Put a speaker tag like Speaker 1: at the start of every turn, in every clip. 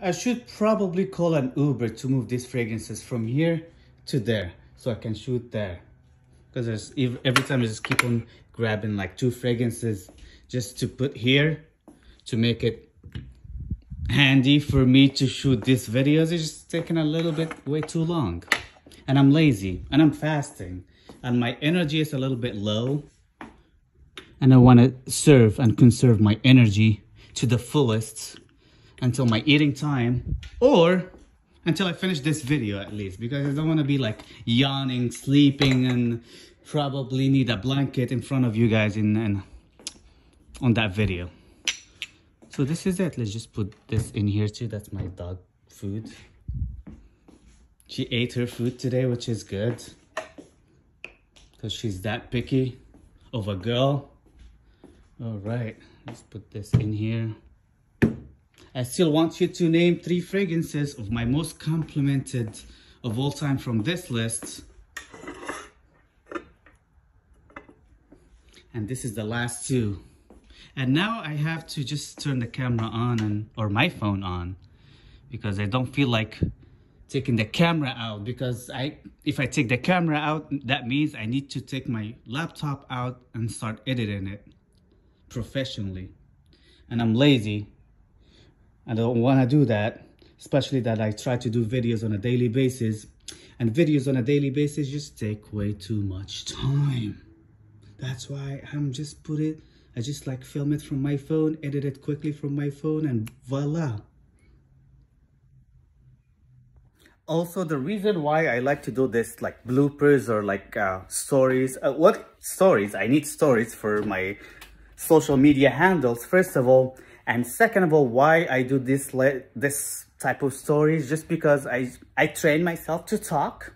Speaker 1: I should probably call an Uber to move these fragrances from here to there so I can shoot there. Because every time I just keep on grabbing like two fragrances just to put here to make it handy for me to shoot these videos. It's just taking a little bit way too long. And I'm lazy and I'm fasting and my energy is a little bit low. And I want to serve and conserve my energy to the fullest until my eating time or until I finish this video at least because I don't want to be like yawning, sleeping and probably need a blanket in front of you guys in, in on that video. So this is it. Let's just put this in here too. That's my dog food. She ate her food today, which is good. Because she's that picky of a girl. All right, let's put this in here. I still want you to name three fragrances of my most complimented of all time from this list. And this is the last two. And now I have to just turn the camera on and or my phone on because I don't feel like taking the camera out because I if I take the camera out that means I need to take my laptop out and start editing it professionally and I'm lazy I don't want to do that, especially that I try to do videos on a daily basis. And videos on a daily basis just take way too much time. That's why I'm just put it, I just like film it from my phone, edit it quickly from my phone and voila. Also, the reason why I like to do this like bloopers or like uh, stories, uh, what stories? I need stories for my social media handles. First of all, and second of all, why I do this this type of stories, just because I, I train myself to talk,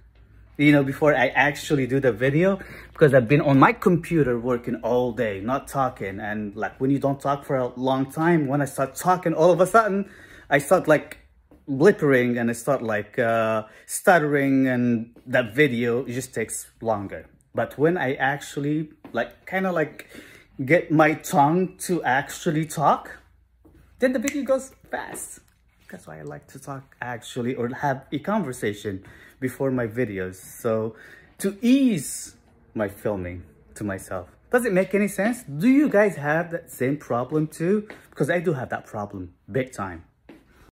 Speaker 1: you know, before I actually do the video, because I've been on my computer working all day, not talking. And like when you don't talk for a long time, when I start talking, all of a sudden, I start like blippering and I start like uh, stuttering and that video just takes longer. But when I actually like kind of like get my tongue to actually talk, then the video goes fast. That's why I like to talk actually or have a conversation before my videos. So to ease my filming to myself. Does it make any sense? Do you guys have that same problem too? Because I do have that problem big time.